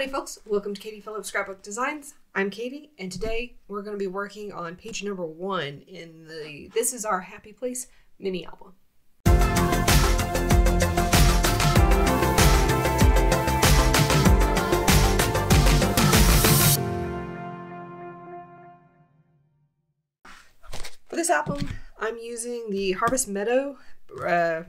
Howdy folks, welcome to Katie Phillips Scrapbook Designs. I'm Katie and today we're going to be working on page number one in the This Is Our Happy Place mini album. For this album, I'm using the Harvest Meadow uh,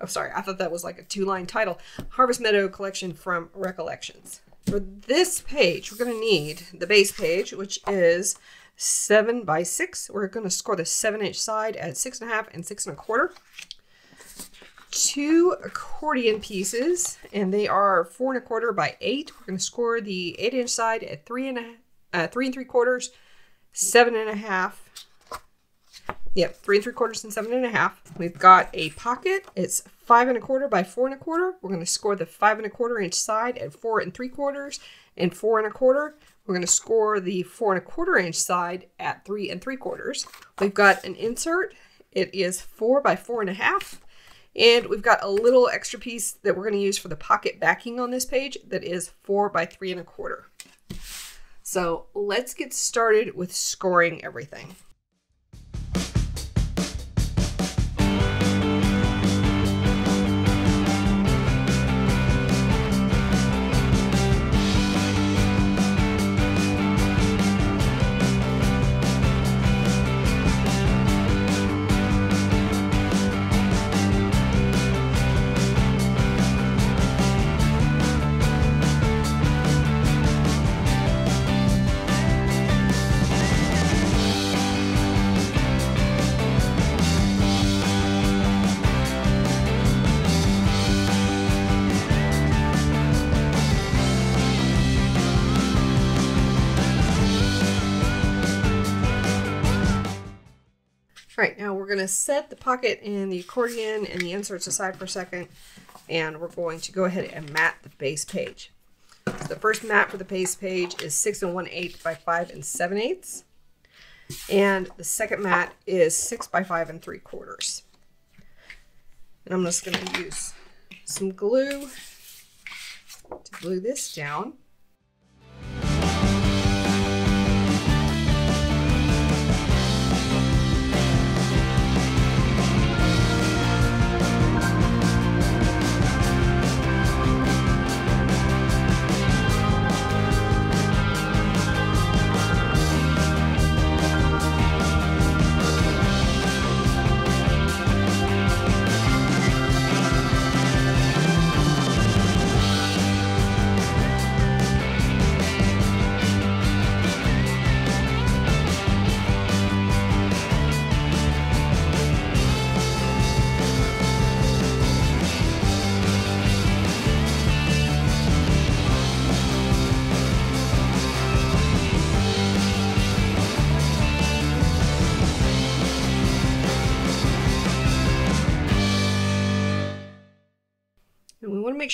oh sorry i thought that was like a two line title. Harvest meadow collection from recollections. For this page we're going to need the base page which is seven by six. We're going to score the seven inch side at six and a half and six and a quarter. Two accordion pieces and they are four and a quarter by eight. We're going to score the eight inch side at three and a uh, three and three quarters seven and a half Yep, three and three quarters and seven and a half. We've got a pocket. It's five and a quarter by four and a quarter. We're going to score the five and a quarter inch side at four and three quarters and four and a quarter. We're going to score the four and a quarter inch side at three and three quarters. We've got an insert. It is four by four and a half. And we've got a little extra piece that we're going to use for the pocket backing on this page that is four by three and a quarter. So let's get started with scoring everything. All right, now we're going to set the pocket and the accordion and the inserts aside for a second, and we're going to go ahead and mat the base page. So the first mat for the base page is 6 and 1 8 by 5 and 7 eighths. And the second mat is 6 by 5 and 3 quarters. And I'm just going to use some glue to glue this down.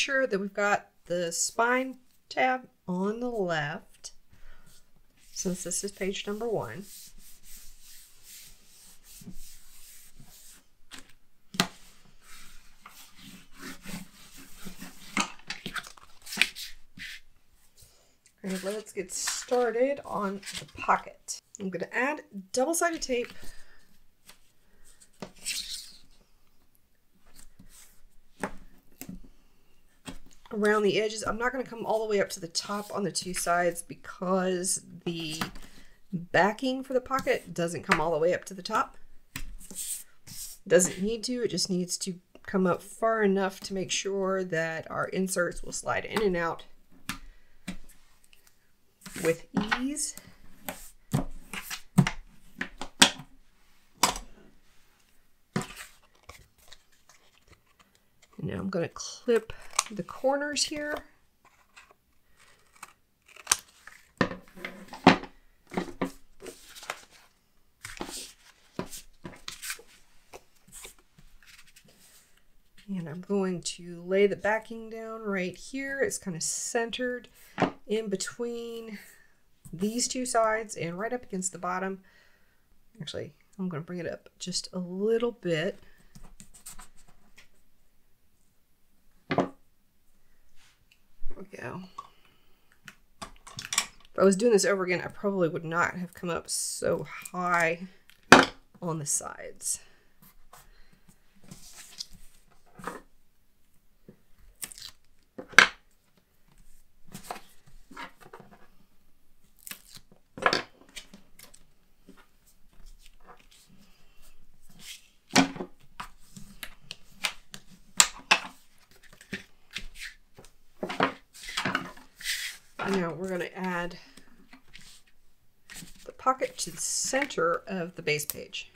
Sure that we've got the spine tab on the left, since this is page number one. And let's get started on the pocket. I'm going to add double-sided tape around the edges. I'm not going to come all the way up to the top on the two sides because the backing for the pocket doesn't come all the way up to the top. Doesn't need to, it just needs to come up far enough to make sure that our inserts will slide in and out with ease. now I'm going to clip the corners here. And I'm going to lay the backing down right here. It's kind of centered in between these two sides and right up against the bottom. Actually, I'm going to bring it up just a little bit. Go. If I was doing this over again, I probably would not have come up so high on the sides. Now we're going to add the pocket to the center of the base page.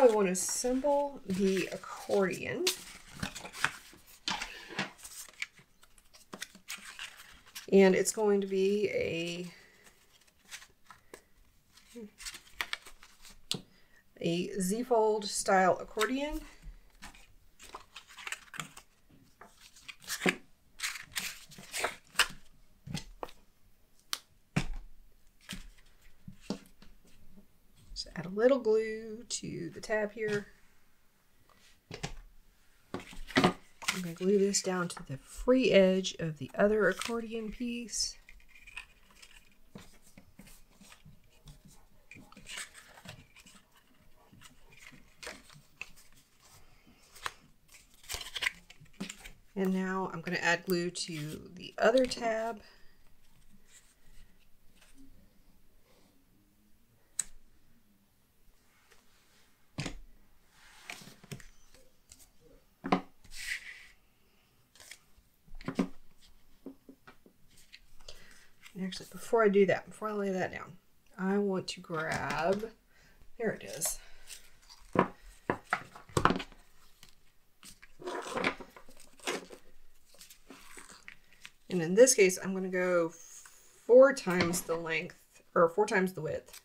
Now we want to assemble the accordion. And it's going to be a a Z-fold style accordion. Add a little glue to the tab here. I'm going to glue this down to the free edge of the other accordion piece. And now I'm going to add glue to the other tab. Actually, before I do that, before I lay that down, I want to grab, there it is. And in this case, I'm going to go four times the length, or four times the width.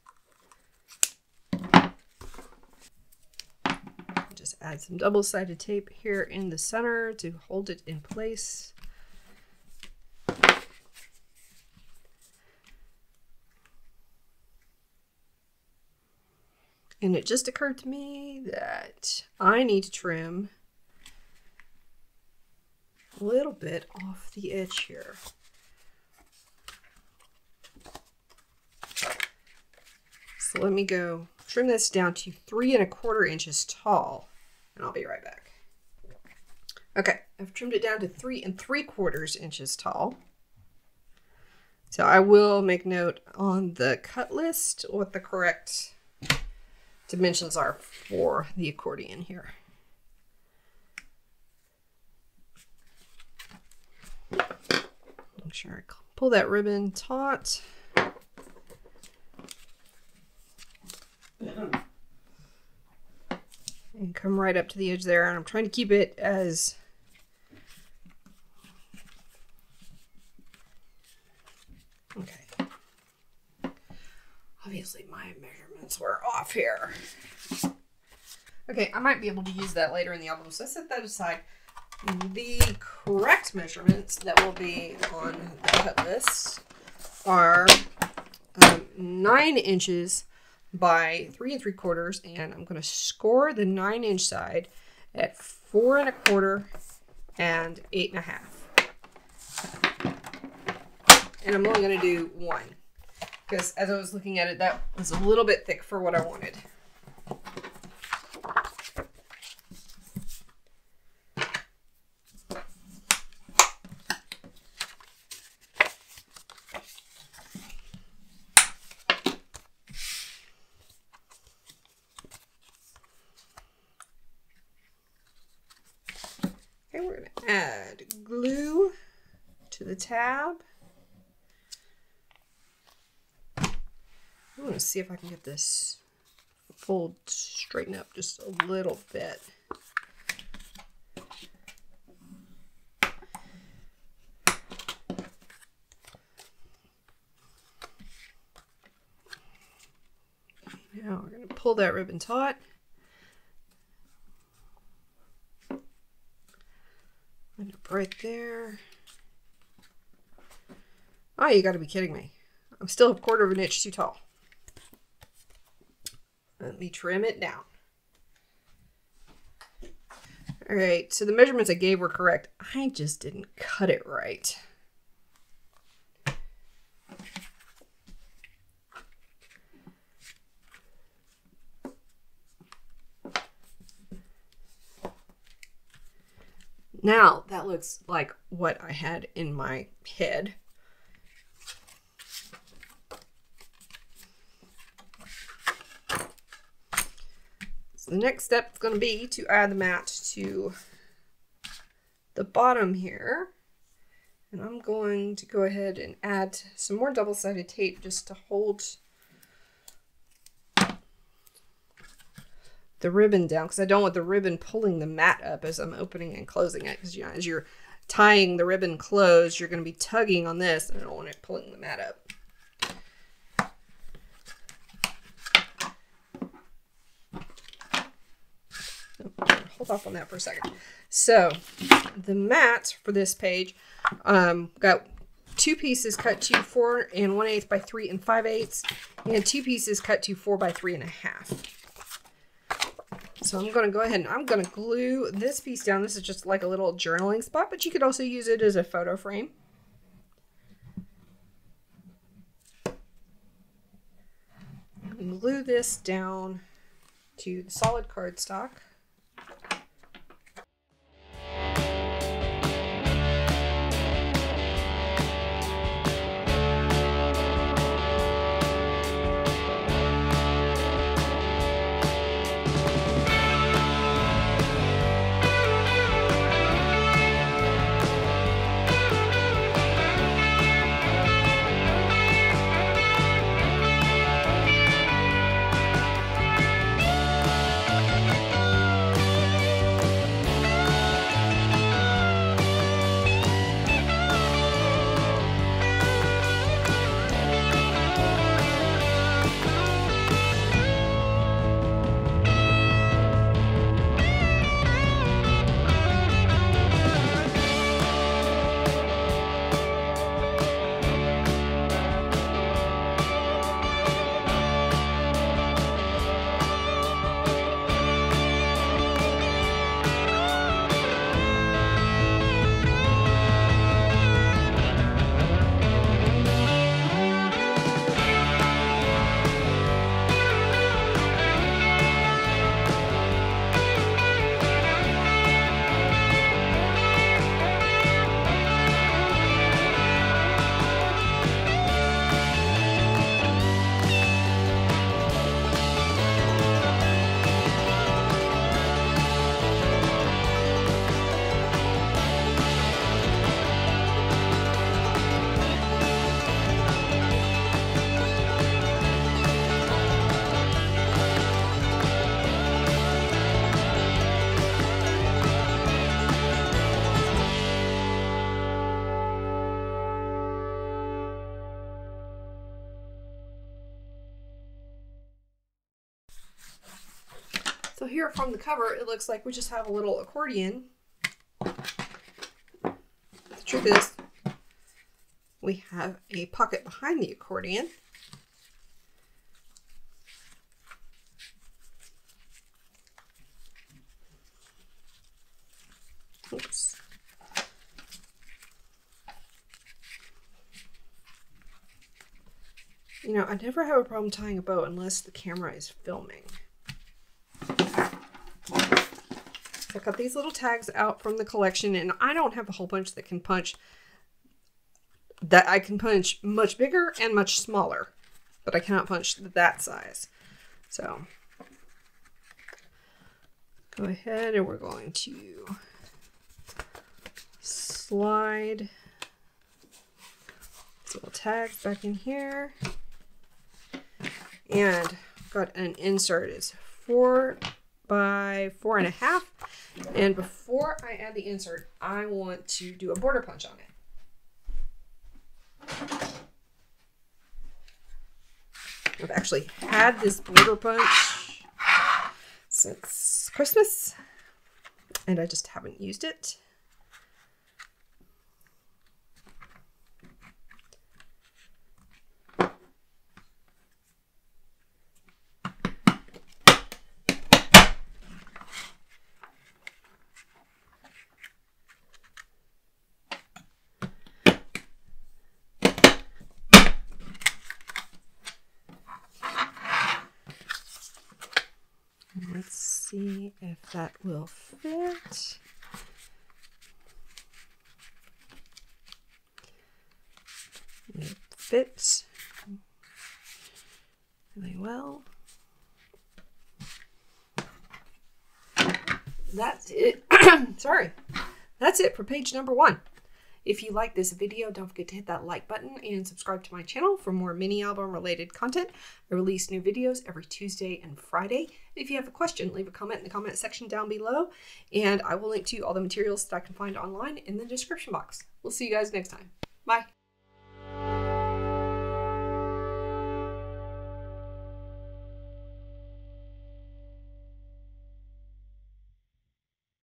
Just add some double-sided tape here in the center to hold it in place. And it just occurred to me that I need to trim a little bit off the edge here. So let me go trim this down to three and a quarter inches tall and I'll be right back. Okay, I've trimmed it down to three and three quarters inches tall. So I will make note on the cut list what the correct dimensions are for the accordion here. Make sure I pull that ribbon taut. And come right up to the edge there. And I'm trying to keep it as Okay. Obviously my measurements were off here. Okay, I might be able to use that later in the album, so I set that aside. The correct measurements that will be on the cut list are um, nine inches by three and three quarters, and I'm going to score the nine inch side at four and a quarter and eight and a half. And I'm only going to do one because as I was looking at it, that was a little bit thick for what I wanted. Okay, we're going to add glue to the tab. I want to see if I can get this fold straightened up just a little bit. Now we're going to pull that ribbon taut. Up right there. Oh, you got to be kidding me. I'm still a quarter of an inch too tall. Let me trim it down. All right, so the measurements I gave were correct. I just didn't cut it right. Now that looks like what I had in my head. So the next step is going to be to add the mat to the bottom here. And I'm going to go ahead and add some more double-sided tape just to hold the ribbon down because I don't want the ribbon pulling the mat up as I'm opening and closing it because you know, as you're tying the ribbon closed, you're going to be tugging on this and I don't want it pulling the mat up. hold off on that for a second. So the mat for this page um, got two pieces cut to four and one eighth by three and five eighths, and two pieces cut to four by three and a half. So I'm going to go ahead and I'm going to glue this piece down. This is just like a little journaling spot, but you could also use it as a photo frame. Glue this down to the solid cardstock. So here from the cover, it looks like we just have a little accordion. The truth is, we have a pocket behind the accordion. Oops. You know, I never have a problem tying a bow unless the camera is filming. I cut these little tags out from the collection and I don't have a whole bunch that can punch that I can punch much bigger and much smaller, but I cannot punch that size. So go ahead and we're going to slide little tags back in here. And got an insert. It's four by four and a half. And before I add the insert, I want to do a border punch on it. I've actually had this border punch since Christmas and I just haven't used it. Let's if that will fit. It fits really well. That's it. Sorry. That's it for page number one. If you like this video, don't forget to hit that like button and subscribe to my channel for more mini album related content. I release new videos every Tuesday and Friday. If you have a question, leave a comment in the comment section down below, and I will link to all the materials that I can find online in the description box. We'll see you guys next time. Bye.